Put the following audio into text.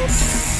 you